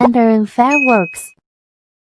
thundering fireworks.